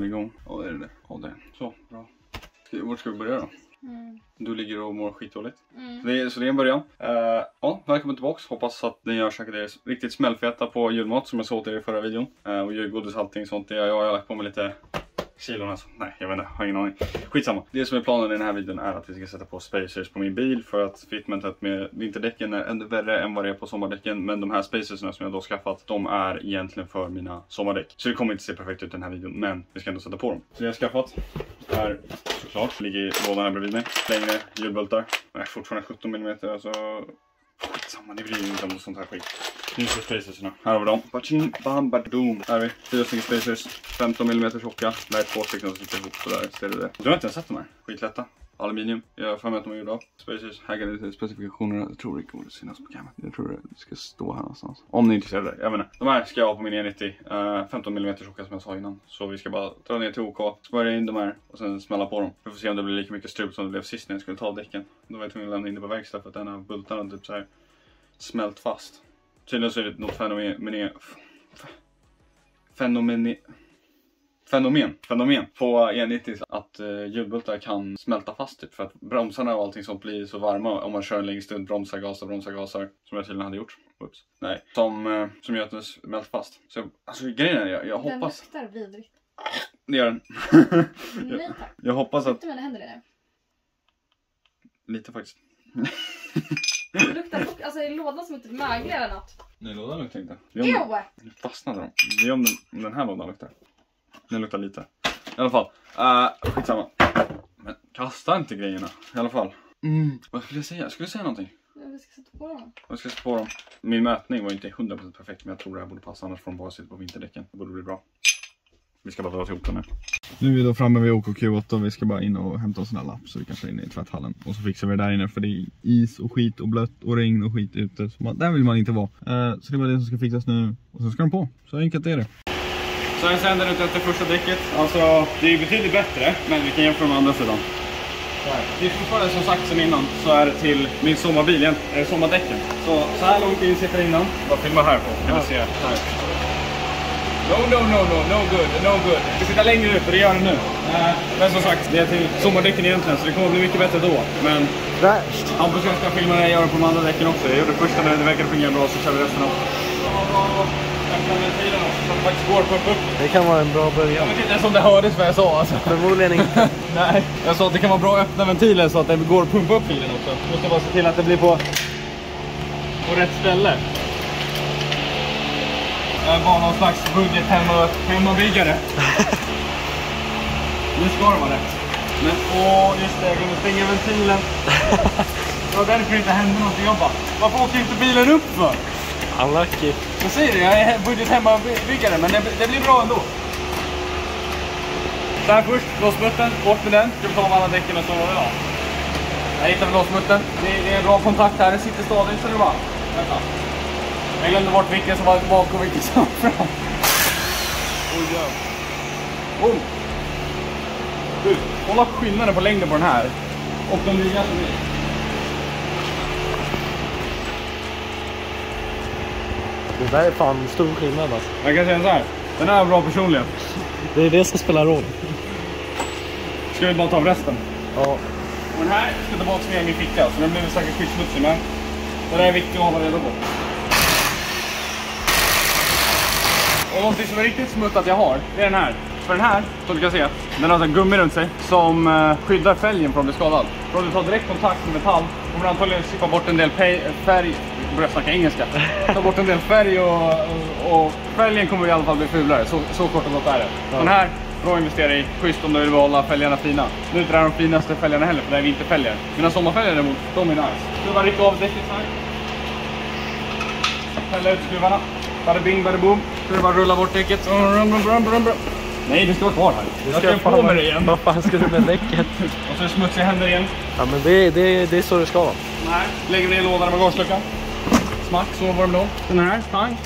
laddar igång. Ja, det är det. Ja, det. Så, bra. Vart ska vi börja då? Mm. Du ligger och mår skitdåligt. Mm. Så det är, så det är en början. Eh, ja, välkommen tillbaks. Hoppas att ni gör säkert er riktigt smällfeta på julmat som jag sa till er i förra videon. Uh, och julgodis och allting sånt. Jag, jag har lagt på mig lite kilon alltså. Nej, jag vet inte. Har ingen aning. Skitsamma. Det som är planen i den här videon är att vi ska sätta på spacers på min bil för att fitmentet med vinterdäcken är ännu värre än vad det är på sommardäcken. Men de här spacers som jag då skaffat, de är egentligen för mina sommardäck. Så det kommer inte se perfekt ut i den här videon, men vi ska ändå sätta på dem. Så det jag har skaffat är såklart, ligger i lådan här bredvid mig. Längre hjulbultar. Nej, fortfarande 17 mm, alltså Skitsamma, ni bryr er inte om sånt här skit. Nu ser spacersna. Här har vi dem. Baching, bam, badoom. Här har vi fyra stycken spacers. 15 mm tjocka. Det här är två stycken som sitter ihop sådär. Ser du det? Du har inte ens sett de här. Skitlätta. Aluminium. Jag har för mig att de är gjorda av. Spacers. Här kan lite specifikationer. Jag tror det kommer att synas på kameran. Jag tror det ska stå här någonstans. Om ni är intresserade. Jag vet inte. De här ska jag ha på min E90. Uh, 15 mm tjocka som jag sa innan. Så vi ska bara dra ner till OK. Smörja in de här och sen smälla på dem. Vi får se om det blir lika mycket strul som det blev sist när jag skulle ta av däcken. Då var jag tvungen att lämna in det på verkstad för att den här bultarna typ så här smält fast. Tydligen så är det något fenomen, fenomen, fenomen, fenomen på E90 att hjulbultar kan smälta fast typ för att bromsarna och allting sånt blir så varma om man kör en längre stund, bromsar, gasar, bromsar, gasar. Som jag tydligen hade gjort. Oops. Nej, som, uh, som gör att den smälter fast. Så alltså grejen är, jag, jag Den hoppas, luktar vidrigt. det gör den. Nej tack. jag hoppas att, Luktar mina händer i det? lite faktiskt. Det luktar alltså, i lådan som typ möglar eller något. Nej, lådan luktar inte. Är Ew! Nu fastnade de. Det är om den, den här lådan luktar. Den luktar lite. I alla fall. Uh, skitsamma. Men kasta inte grejerna. I alla fall. Mm. Vad skulle jag säga? Jag skulle säga någonting. Ja, Vi ska sätta på dem. Jag ska sätta på dem. Min mätning var inte 100% perfekt men jag tror det här borde passa annars får de bara sitta på vinterdäcken. Det borde bli bra. Vi ska bara dra ihop den nu. Nu är vi då framme vid OKQ8 och vi ska bara in och hämta en sån här lapp så vi kan köra in i tvätthallen. Och så fixar vi det där inne för det är is och skit och blött och regn och skit ute. Så man, där vill man inte vara. Eh, så det var det som ska fixas nu och så ska de på. Så enkelt är det. Så här ser den ut efter första däcket. Alltså det är betydligt bättre men vi kan jämföra med andra sidan. Det är fortfarande som sagt som innan så är det till min sommarbil, äh, sommardäcken. Så, så här långt in sitter innan. Bara filma här på, kan du se. Här. No, no, no, no, no good, no good. Vi sitter längre ut och det gör det nu. Eh, men som sagt, det är till sommardäcken egentligen så det kommer bli mycket bättre då. Men Värst. Hampus jag ska filma när jag gör det på de andra däcken också. Jag gjorde första när det verkade fungera bra så kör vi resten av. Ventilen också så att det faktiskt går pumpa upp. Det kan vara en bra början. vet inte ens om det hördes vad jag sa alltså. Förmodligen inte. Nej, jag sa att det kan vara bra att öppna ventilen så att det går att pumpa upp bilen också. Nu måste bara se till att det blir på, på rätt ställe. Jag är bara någon slags budget hemma, hemmabyggare. nu ska det vara rätt. Men åh, just det, jag glömde stänga ventilen. Det var därför det inte hände någonting. Jag bara, varför åker inte bilen upp för? Unlucky. Jag säger det, jag är he- budget hemmabyggare men det, det blir bra ändå. Här först, låsmuttern, bort med den. Ska vi ta av alla däcken och så, ja. Jag hittar vi låsmuttern. Det, det är en bra kontakt här, den sitter stadigt så det är bara. Vänta. Jag glömde bort vilken som var bak och vilken som var fram. Oj jävlar. Oh. Du, kolla skillnaden på längden på den här. Och de nya som är. Det där är fan stor skillnad alltså. Jag kan säga så här. Den här har bra personlighet. Det är det som spelar roll. Ska vi bara ta av resten? Ja. Och den här ska tillbaka ner i min ficka, så den blir säkert skitsmutsig men den här är viktig att hålla reda på. Och någonting som är riktigt smuttat jag har, det är den här. För den här, som du kan se, den har här gummi runt sig som eh, skyddar fälgen från att bli skadad. För om du tar direkt kontakt med metall kommer du antagligen slippa bort en del färg, börjar snacka engelska, ta bort en del färg och, och, och fälgen kommer i alla fall bli fulare. Så, så kort och gott är det. Den här, bra investera i, schysst om du vill behålla fälgarna fina. Nu är inte det här de finaste fälgarna heller, för det är vinterfälgar. Mina sommarfälgar däremot, de är nice. Nu bara rycka av däcket så här. Fälla ut skruvarna. Bada bing, bada boom. Så är det bara rulla bort däcket. Nej, det ska vara kvar här. Jag ska på med det igen. Vad fan ska du med däcket? Och så är det smutsiga händer igen. Ja men det, det, det är så det ska vara. Nej. Lägger vi ner lådan med gasluckan. Smack, så var de då. Den här, pang.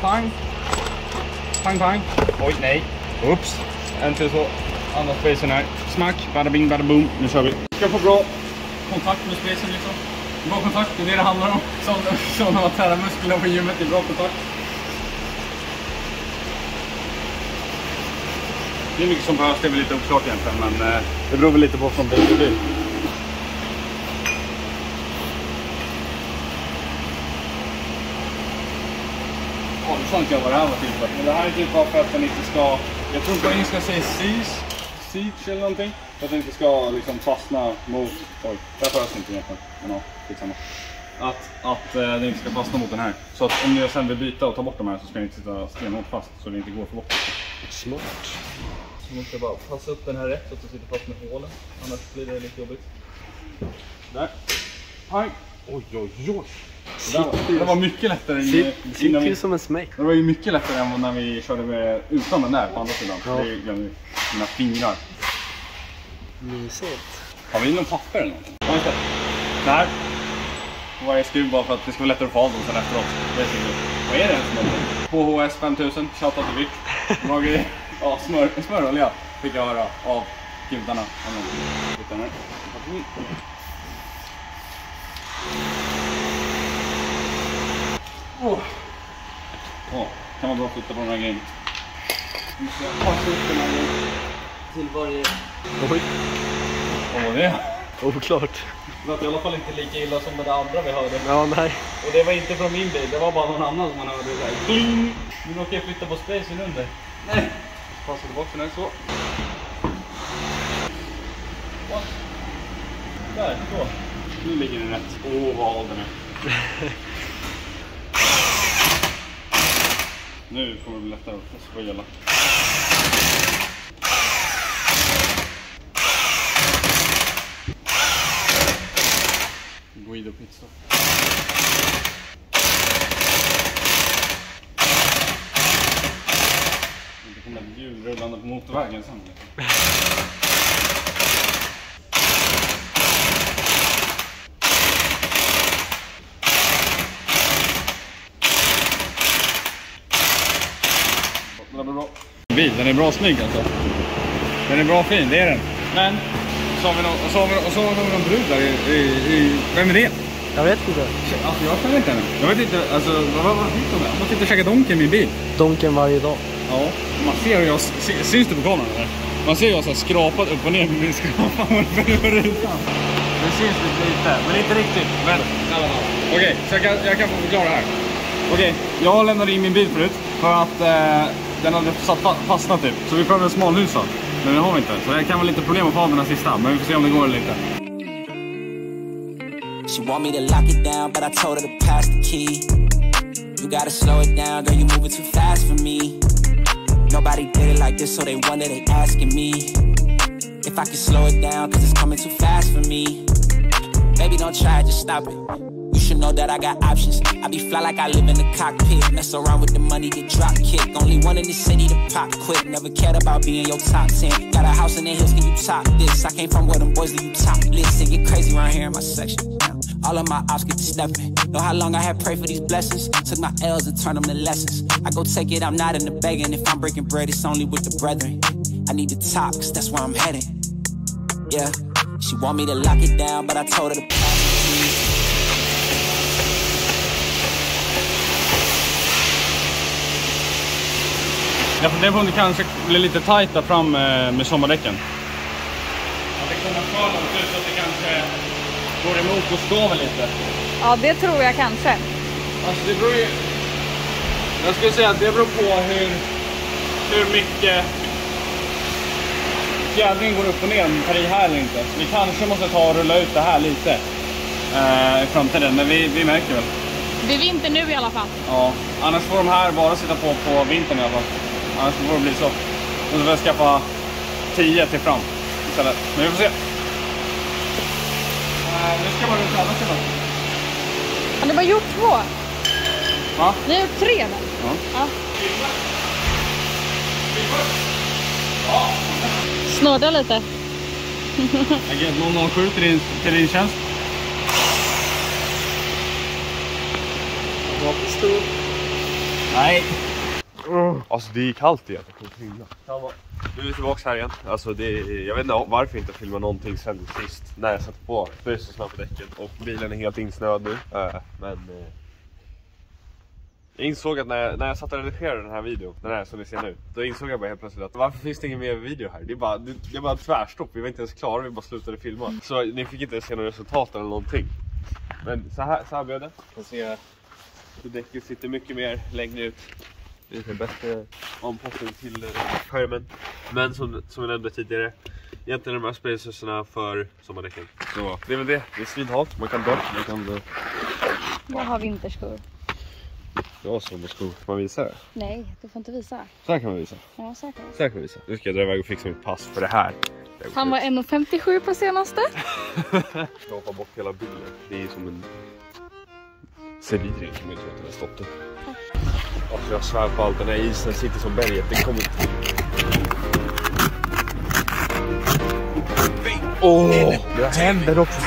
Pang. Pang, pang. Oj, nej. Oops. En till så. Andra spacen här. Smack, bada bing, bada boom. Nu kör vi. Ska få bra kontakt med spacen liksom. Bra kontakt, det är det det handlar om. Som, som när man tränar musklerna på gymmet, det är bra kontakt. Hur mycket som behövs det är väl lite oklart egentligen, men eh, det beror väl lite på från bil till bil. Inte jag vad det här var för. Men det här är typ bara för att den inte ska... Jag tror på engelska säger siege, siege eller någonting. För att den inte ska liksom fastna mot... Oj, där behövs inte egentligen. Men ja, skitsamma. Att, att eh, den inte ska fastna mot den här. Så att om jag sen vill byta och ta bort de här så ska den inte sitta stenhårt fast. Så det inte går för bort. Smart. Så måste jag bara passa upp den här rätt så att den sitter fast med hålen. Annars blir det lite jobbigt. Där. Pang! Oj, oj, oj. Det, där, var- mycket lättare än, Sitter vi, ju som en smäck. Det var ju mycket lättare än när vi körde med, utan den där på andra sidan. Ja. Det glömde vi. Mina fingrar. Mysigt. Har vi någon papper eller någonting? Det. Där. På varje skruv bara för att det ska vara lättare att få av dem sen efteråt. Vad är det ens någonting? HHS 5000, shoutout till Vic. Ja, smör, smörolja fick jag höra av gudarna. eller någonting. Åh. Åh, kan man bra flytta på den här grejen. Nu ska jag passa upp den här grejen. Till varje... Oj, Vad var det? oklart. Det lät i alla fall inte lika illa som det där andra vi hörde. Ja, nej. Och det var inte från min bil, det var bara någon annan som man hörde det där. Kling! Nu råkar jag flytta på spacen under. Nej! Passa tillbaka den här så. What? Där, så. Nu ligger den rätt. Åh, vad av den är. Nu kommer det bli lättare att spela. Guido Pizza. Det kommer ett hjul rullande på motorvägen sen. Det där blir bra. Bil, den är bra snygg alltså. Den är bra fin, det är den. Men, så har vi någon, så har vi, och så har vi någon brud där i, i, i... Vem är det? Jag vet inte. Alltså jag känner inte henne. Jag vet inte, alltså vad vad vad fick de? De sitter och käkar Donken i min bil. Donken varje dag. Ja. Man ser hur jag, sy- syns det på kameran eller? Man ser hur jag så här skrapat upp och ner med min skrapa på rutan. Det syns lite, men inte riktigt. Men i alla fall. Okej, så jag kan, jag kan få förklara här. Okej, jag lämnade in min bil förut för att eh, den hade fastnat typ. Så vi prövade smalhusa. Men det har vi inte. Så det kan vara lite problem att få av den här sista. Men vi får se om det går eller inte. She want me to lock it down, but I told her to pass the key. You gotta slow it down, girl, you moving too fast for me. Nobody did it like this, so they wonder, they asking me if I can slow it down, cause it's coming too fast for me. Baby, don't try, just stop it. You should know that I got options. I be fly like I live in the cockpit. Mess around with the money, get drop kick. Only one in the city to pop quick. Never cared about being your top 10. Got a house in the hills, can you top this? I came from where them boys leave you topless. It get crazy around here in my section. All of my ops get to stepping. Know how long I had prayed for these blessings. Took my L's and turned them to lessons. I go take it, I'm not in the begging. If I'm breaking bread, it's only with the brethren. I need the cause that's where I'm heading. Yeah, she want me to lock it down, but I told her to Jag funderar på om det kanske blir lite tajt där fram eh, med sommardäcken. Att det kommer för långt ut så att det kanske går emot och skaver lite. Ja, det tror jag kanske. Alltså det beror ju... Jag skulle säga att det beror på hur, hur mycket fjädringen går upp och ner om vi tar i här eller inte. Vi kanske måste ta och rulla ut det här lite eh, i framtiden, men vi, vi märker väl. Det är vinter nu i alla fall. Ja, annars får de här bara sitta på på vintern i alla fall. Annars får det bli så. Och så får jag skaffa 10 till fram istället. Men vi får se. Eh, nu ska man runt andra sidan. Har ni bara gjort två? Va? Ni har gjort tre väl? Ja. Ja. Snurra lite. 007 till din, till din tjänst. Vapenstol. Nej. Alltså det är kallt igen. Nu är vi tillbaka här igen. Alltså det är, jag vet inte varför jag inte filmade någonting sen sist. När jag satte på bröstsnabba på däcken. Och bilen är helt insnöad nu. Äh, men... Eh, Jag insåg att när jag, när jag satt och redigerade den här videon, den här som ni ser nu, då insåg jag bara helt plötsligt att varför finns det ingen mer video här? Det är bara, det, det är bara tvärstopp, vi var inte ens klara, vi bara slutade filma. Så ni fick inte ens se några resultat eller någonting. Men så här, så här blev det. Jag kan se hur däcket sitter mycket mer längre ut. Lite bättre anpassning till eh, skärmen. Men som, som jag nämnde tidigare, egentligen de här spacesarna för sommardäcken. Så det är väl det, det är svinhalt, man kan dö, man kan... eh, Jag har vinterskor. Ja, sommarskor. Får man visa det? Nej, du får inte visa. Så här kan man visa. Ja, säkert. Så här kan man visa. Nu ska jag dra iväg och fixa mitt pass för det här. Han var 1,57 på senaste. Jag hoppar bort hela bilen. Det är som en cementring som jag tror att den har stått upp. Alltså jag svär på allt, den här isen sitter som berget. Den kommer inte... Åh! det händer också.